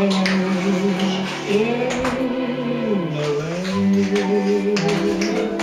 in the rain.